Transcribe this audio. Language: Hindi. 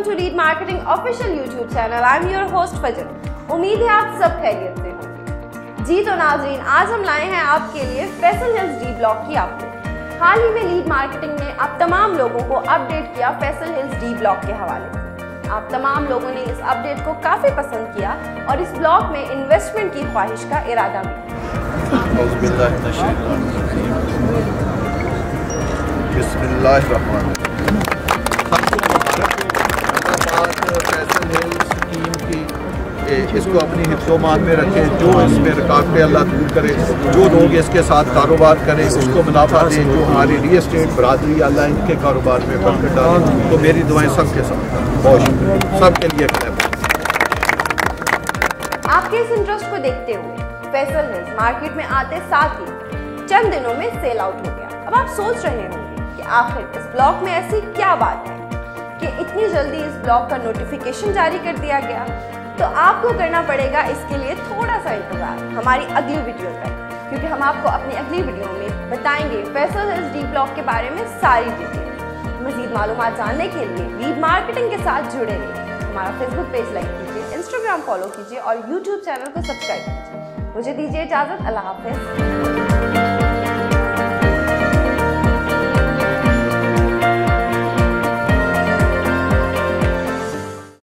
Welcome to lead marketing official YouTube channel I am your host Fajar उम्मीद है आप सब खैरियत से होंगे। जी तो नाजरीन, आज हम लाए हैं आपके लिए फैसल हिल्स डी ब्लॉक की अपडेट हाल ही में लीड मार्केटिंग ने आप तमाम लोगों को अपडेट किया फैसल हिल्स डी ब्लॉक के हवाले से। आप तमाम लोगों ने इस अपडेट को काफ़ी पसंद किया और इस ब्लॉक में इन्वेस्टमेंट की ख्वाहिश का इरादा भी। बिस्मिल्लाहिर्रहमानिर्रहीम। इसको अपनी हिफ्जोमान में रखें, जो इसमें रुकावटें अल्लाह दूर करे, जो लोग इसके साथ कारोबार करें उसको मुनाफा दें, जो हमारी रियल इस्टेट बरदरी अल्लाह इनके कारोबार में बरकत डालें। तो मेरी दुआएँ सबके साथ। बहुत शुक्रिया। सबके लिए आपके इस इंटरेस्ट को देखते हुए फैसल हिल्स मार्केट में आते साथ ही चंद दिनों में सेल आउट हो गया। अब आप सोच रहे होंगे कि आखिर इस ब्लॉक में ऐसी क्या बात है कि इतनी जल्दी इस ब्लॉक का नोटिफिकेशन जारी कर दिया गया। तो आपको करना पड़ेगा इसके लिए थोड़ा सा इंतज़ार, हमारी अगली वीडियो तक, क्योंकि हम आपको अपनी अगली वीडियो में बताएँगे फैसल हिल्स डी ब्लॉक के बारे में सारी डिटेल मजीद मालूम जानने के लिए लीड मार्केटिंग के साथ जुड़े रहिए। हमारा फेसबुक पेज लाइक कीजिए इंस्टाग्राम फॉलो कीजिए और यूट्यूब चैनल को सब्सक्राइब कीजिए। मुझे दीजिए इजाज़त, अल्लाह हाफिज़।